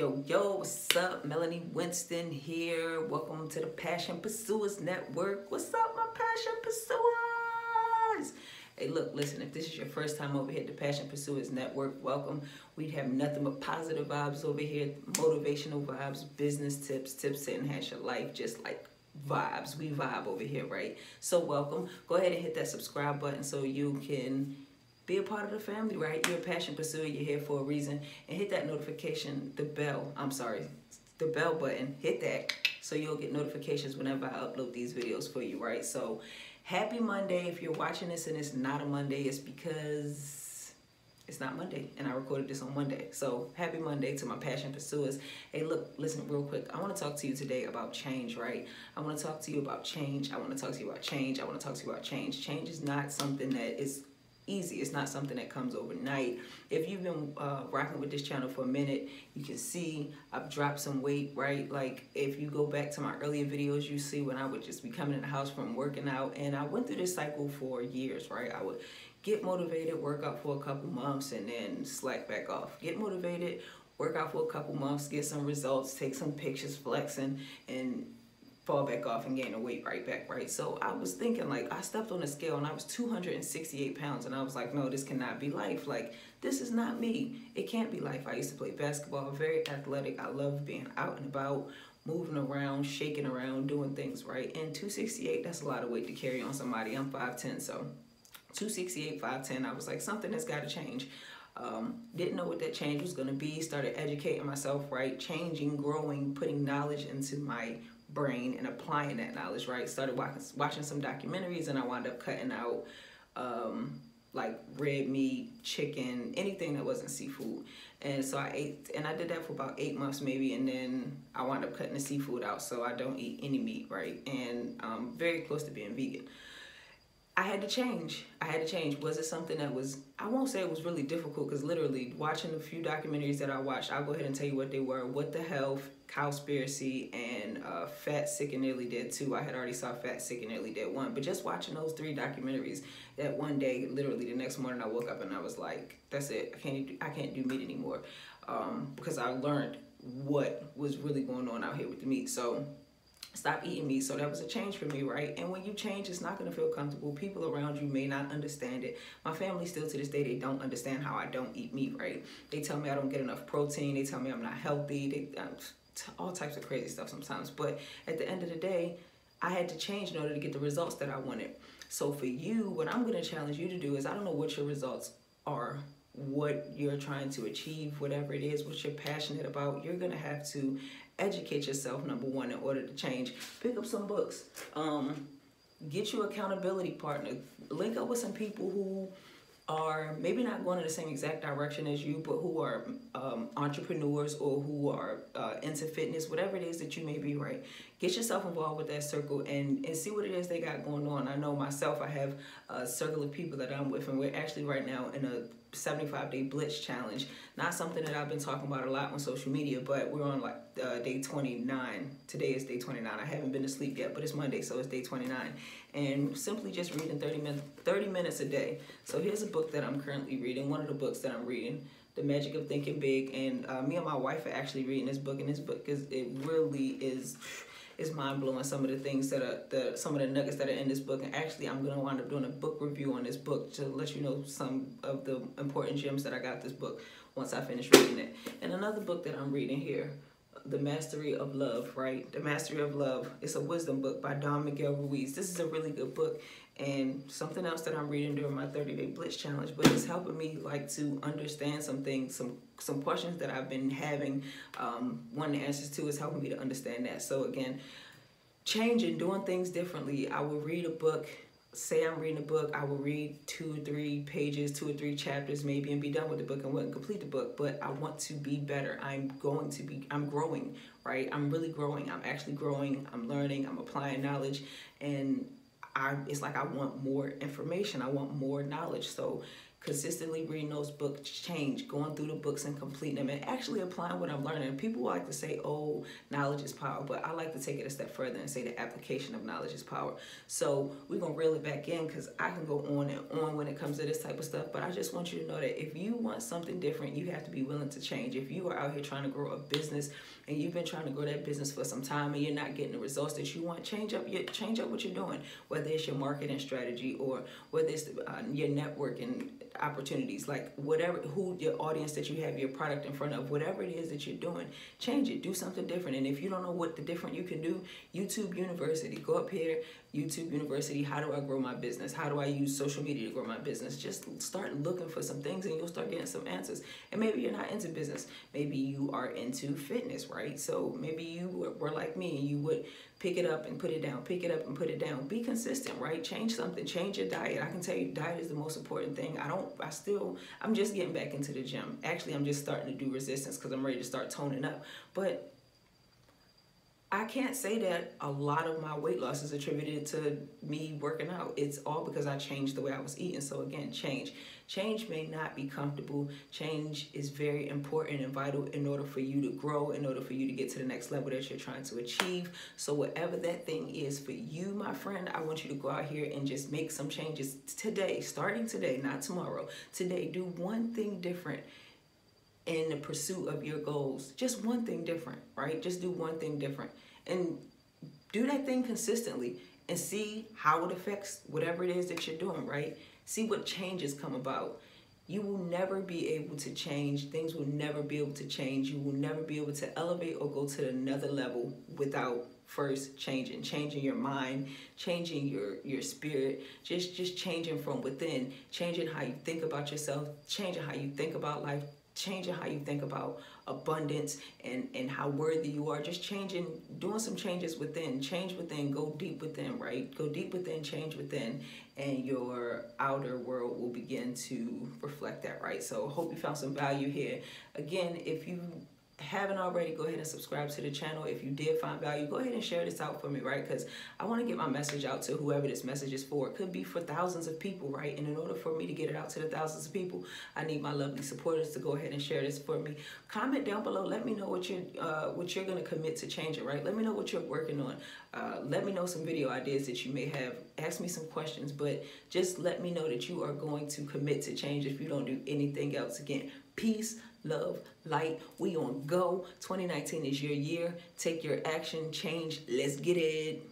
Yo, yo, what's up? Melanie Winston here. Welcome to the Passion Pursuers Network. What's up, my passion pursuers? Hey, look, listen, if this is your first time over here at the Passion Pursuers Network, welcome. We have nothing but positive vibes over here, motivational vibes, business tips, tips to enhance your life, just like vibes. We vibe over here, right? So, welcome. Go ahead and hit that subscribe button so you can be a part of the family, right? You're a passion pursuer, you're here for a reason. And hit that notification, the bell, I'm sorry, the bell button, hit that so you'll get notifications whenever I upload these videos for you, right? So happy Monday. If you're watching this and it's not a Monday, it's because it's not Monday and I recorded this on Monday. So happy Monday to my passion pursuers. Hey, look, listen real quick. I want to talk to you today about change, right? I want to talk to you about change. I want to talk to you about change. I want to talk to you about change. Change is not something that is easy. It's not something that comes overnight. If you've been uh, rocking with this channel for a minute, you can see I've dropped some weight, right? Like if you go back to my earlier videos, you see when I would just be coming in the house from working out and I went through this cycle for years, right? I would get motivated, work out for a couple months and then slack back off. Get motivated, work out for a couple months, get some results, take some pictures flexing and fall back off and gain the weight right back, right? So I was thinking like, I stepped on the scale and I was 268 pounds and I was like, no, this cannot be life. Like, this is not me. It can't be life. I used to play basketball, very athletic. I love being out and about, moving around, shaking around, doing things, right? And 268, that's a lot of weight to carry on somebody. I'm 5'10", so 268, 5'10", I was like, something has got to change. Um, didn't know what that change was going to be started educating myself right changing growing putting knowledge into my brain and applying that knowledge, right? Started watching, watching some documentaries and I wound up cutting out um, like red meat, chicken, anything that wasn't seafood. And so I ate, and I did that for about eight months maybe, and then I wound up cutting the seafood out so I don't eat any meat, right? And I'm very close to being vegan. I had to change. I had to change. Was it something that was, I won't say it was really difficult because literally watching a few documentaries that I watched, I'll go ahead and tell you what they were. What the Health, Cowspiracy, and uh, Fat, Sick, and Nearly Dead 2. I had already saw Fat, Sick, and Nearly Dead 1. But just watching those three documentaries, that one day, literally the next morning I woke up and I was like, that's it. I can't do, I can't do meat anymore. Um, because I learned what was really going on out here with the meat. So stop eating meat. So that was a change for me, right? And when you change, it's not going to feel comfortable. People around you may not understand it. My family still to this day, they don't understand how I don't eat meat, right? They tell me I don't get enough protein. They tell me I'm not healthy. They, uh, all types of crazy stuff sometimes. But at the end of the day, I had to change in order to get the results that I wanted. So for you, what I'm going to challenge you to do is I don't know what your results are what you're trying to achieve, whatever it is, what you're passionate about, you're going to have to educate yourself, number one, in order to change. Pick up some books. Um, get you accountability partner. Link up with some people who are maybe not going in the same exact direction as you, but who are um, entrepreneurs or who are uh, into fitness, whatever it is that you may be, right? Get yourself involved with that circle and, and see what it is they got going on. I know myself, I have a circle of people that I'm with, and we're actually right now in a 75 day blitz challenge. Not something that I've been talking about a lot on social media, but we're on like uh, day 29. Today is day 29. I haven't been to sleep yet, but it's Monday, so it's day 29. And simply just reading 30 minutes, 30 minutes a day. So here's a book that I'm currently reading, one of the books that I'm reading. The Magic of Thinking Big, and uh, me and my wife are actually reading this book, and this book is it really is it's mind blowing some of the things that are the some of the nuggets that are in this book. And actually, I'm gonna wind up doing a book review on this book to let you know some of the important gems that I got this book once I finish reading it. And another book that I'm reading here. The Mastery of Love, right? The Mastery of Love. It's a wisdom book by Don Miguel Ruiz. This is a really good book and something else that I'm reading during my 30 day blitz challenge, but it's helping me like to understand some things, some some questions that I've been having. Um, the answers to is helping me to understand that. So again, changing, doing things differently. I will read a book. Say I'm reading a book, I will read two or three pages, two or three chapters maybe and be done with the book and wouldn't complete the book. But I want to be better. I'm going to be, I'm growing, right? I'm really growing. I'm actually growing. I'm learning. I'm applying knowledge. And I, it's like I want more information. I want more knowledge. So consistently reading those books change going through the books and completing them and actually applying what i'm learning. People like to say oh knowledge is power but i like to take it a step further and say the application of knowledge is power. So we're going to reel it back in because i can go on and on when it comes to this type of stuff but i just want you to know that if you want something different you have to be willing to change. If you are out here trying to grow a business and you've been trying to grow that business for some time and you're not getting the results that you want change up your change up what you're doing. Whether it's your marketing strategy or whether it's uh, your networking opportunities. Like whatever who your audience that you have your product in front of whatever it is that you're doing change it. Do something different. And if you don't know what the different you can do youtube university go up here youtube university how do i grow my business? How do i use social media to grow my business? Just start looking for some things and you'll start getting some answers. And maybe you're not into business. Maybe you are into fitness right? So maybe you were, like me and you would pick it up and put it down pick it up and put it down. Be consistent right? Change something change your diet. I can tell you diet is the most important thing. I don't i still i'm just getting back into the gym. Actually i'm just starting to do resistance because i'm ready to start toning up. But I can't say that a lot of my weight loss is attributed to me working out. It's all because I changed the way I was eating. So again, change. Change may not be comfortable. Change is very important and vital in order for you to grow, in order for you to get to the next level that you're trying to achieve. So whatever that thing is for you, my friend, I want you to go out here and just make some changes today, starting today, not tomorrow. Today, do one thing different in the pursuit of your goals. Just one thing different, right? Just do one thing different and do that thing consistently and see how it affects whatever it is that you're doing, right? See what changes come about. You will never be able to change. Things will never be able to change. You will never be able to elevate or go to another level without first changing changing your mind changing your your spirit just just changing from within changing how you think about yourself changing how you think about life changing how you think about abundance and and how worthy you are. Just changing doing some changes within. Change within. Go deep within right? Go deep within change within and your outer world will begin to reflect that right? So hope you found some value here. Again if you haven't already, go ahead and subscribe to the channel. If you did find value, go ahead and share this out for me, right? Because I want to get my message out to whoever this message is for. It could be for thousands of people, right? And in order for me to get it out to the thousands of people, I need my lovely supporters to go ahead and share this for me. Comment down below. Let me know what you're uh, what you're gonna commit to changing, right? Let me know what you're working on. Uh, let me know some video ideas that you may have. Ask me some questions, but just let me know that you are going to commit to change if you don't do anything else. Again, peace love, light. We on go. 2019 is your year. Take your action, change. Let's get it.